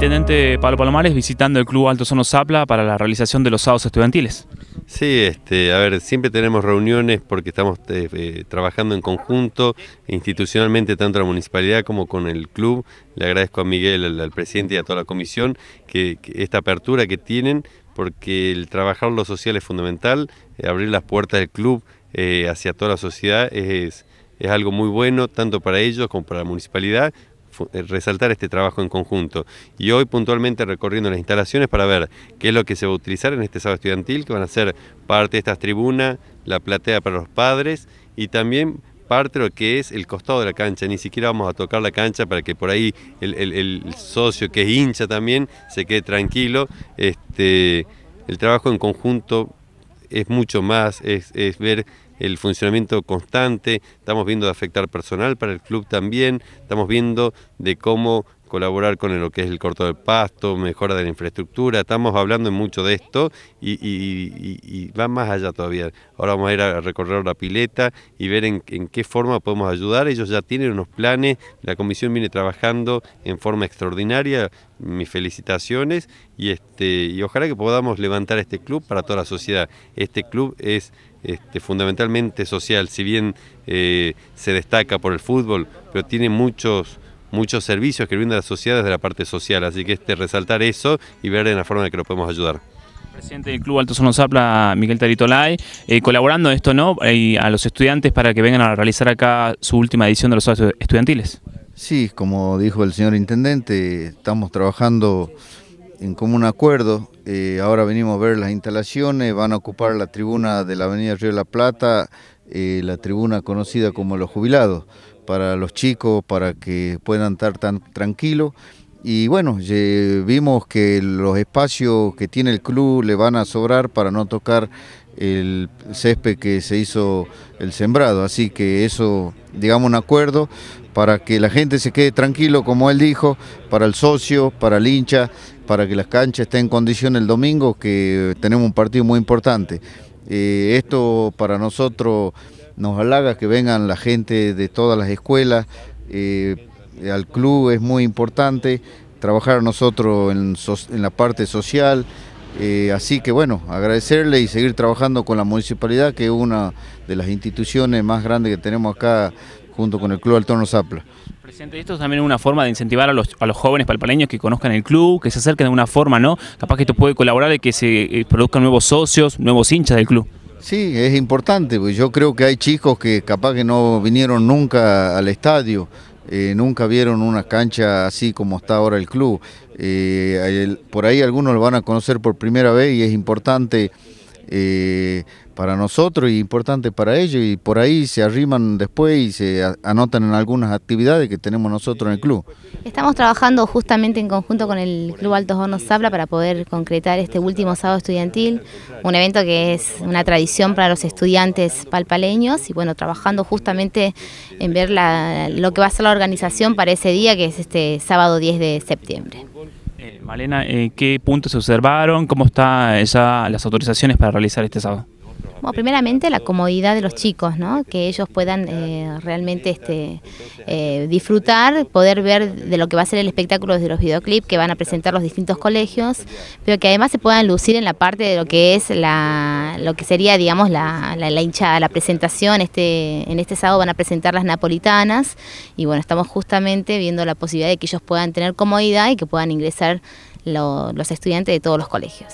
Intendente Pablo Palomares visitando el Club Alto Sono Zapla para la realización de los sábados estudiantiles. Sí, este, a ver, siempre tenemos reuniones porque estamos eh, eh, trabajando en conjunto institucionalmente tanto la municipalidad como con el club. Le agradezco a Miguel, al, presidente y a toda la comisión que, esta apertura que tienen porque el trabajar lo social es fundamental, eh, abrir las puertas del club hacia toda la sociedad es, es algo muy bueno tanto para ellos como para la municipalidad resaltar este trabajo en conjunto. Y hoy puntualmente recorriendo las instalaciones para ver qué es lo que se va a utilizar en este sábado estudiantil, que van a ser parte de estas tribunas, la platea para los padres y también parte de lo que es el costado de la cancha, ni siquiera vamos a tocar la cancha para que por ahí el, socio que es hincha también se quede tranquilo. Este, el trabajo en conjunto es mucho más, es ver el funcionamiento constante, estamos viendo de afectar personal para el club también, estamos viendo de cómo colaborar con lo que es el corto del pasto, mejora de la infraestructura, estamos hablando mucho de esto y, va más allá todavía. Ahora vamos a ir a recorrer la pileta y ver en, qué forma podemos ayudar. Ellos ya tienen unos planes, la comisión viene trabajando en forma extraordinaria, mis felicitaciones y, este, y ojalá que podamos levantar este club para toda la sociedad. Este club es este, fundamentalmente social, si bien eh, se destaca por el fútbol, pero tiene muchos muchos servicios que brinda la sociedad desde la parte social, así que este resaltar eso y ver en la forma en que lo podemos ayudar. Presidente del Club Alto Sono Zapla, Miguel Taritolay, eh, colaborando esto, ¿no? a los estudiantes para que vengan a realizar acá su última edición de los estudiantiles. Sí, como dijo el señor Intendente, estamos trabajando en común acuerdo. Eh, ahora venimos a ver las instalaciones, van a ocupar la tribuna de la Avenida Río de la Plata, eh, la tribuna conocida como Los Jubilados para los chicos, para que puedan estar tan tranquilos. Y bueno, vimos que los espacios que tiene el club le van a sobrar para no tocar el césped que se hizo el sembrado. Así que eso, digamos, un acuerdo para que la gente se quede tranquilo, como él dijo, para el socio, para el hincha, para que las canchas estén en condición el domingo, que tenemos un partido muy importante. Eh, esto para nosotros nos halaga que vengan la gente de todas las escuelas, eh, al club es muy importante trabajar nosotros en, la parte social, eh, así que bueno, agradecerle y seguir trabajando con la municipalidad, que es una de las instituciones más grandes que tenemos acá junto con el Club Altorno Zapla. Presidente, esto es también una forma de incentivar a los, jóvenes palpaleños que conozcan el club, que se acerquen de alguna forma, ¿no? Capaz que esto puede colaborar de que se eh, produzcan nuevos socios, nuevos hinchas del club. Sí, es importante, pues yo creo que hay chicos que capaz que no vinieron nunca al estadio, eh, nunca vieron una cancha así como está ahora el club. Eh, por ahí algunos lo van a conocer por primera vez y es importante eh, para nosotros y importante para ellos y por ahí se arriman después y se anotan en algunas actividades que tenemos nosotros en el club. Estamos trabajando justamente en conjunto con el Club Altos Hornos Zapla para poder concretar este último sábado estudiantil, un evento que es una tradición para los estudiantes palpaleños y bueno, trabajando justamente en ver lo que va a ser la organización para ese día que es este sábado 10 de septiembre. Eh, Malena, eh, ¿qué puntos se observaron? ¿Cómo están ya las autorizaciones para realizar este sábado? Bueno, primeramente la comodidad de los chicos, ¿no? que ellos puedan eh, realmente este, eh, disfrutar, poder ver de lo que va a ser el espectáculo desde los videoclips que van a presentar los distintos colegios, pero que además se puedan lucir en la parte de lo que es la, lo que sería, digamos, la, la, la hinchada, la presentación. Este, en este sábado van a presentar las napolitanas y bueno, estamos justamente viendo la posibilidad de que ellos puedan tener comodidad y que puedan ingresar los estudiantes de todos los colegios.